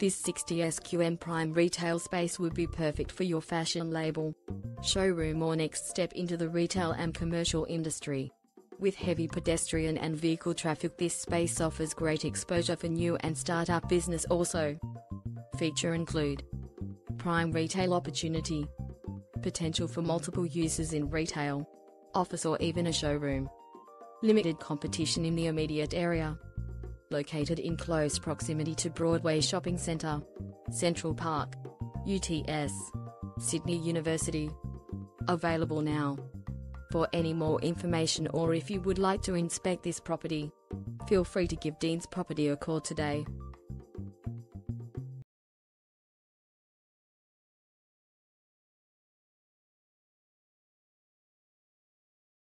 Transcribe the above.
This 60 SQM prime retail space would be perfect for your fashion label, showroom or next step into the retail and commercial industry. With heavy pedestrian and vehicle traffic this space offers great exposure for new and start-up business also. Feature include Prime retail opportunity Potential for multiple uses in retail, office or even a showroom. Limited competition in the immediate area. Located in close proximity to Broadway Shopping Centre, Central Park, UTS, Sydney University. Available now. For any more information or if you would like to inspect this property, feel free to give Dean's Property a call today.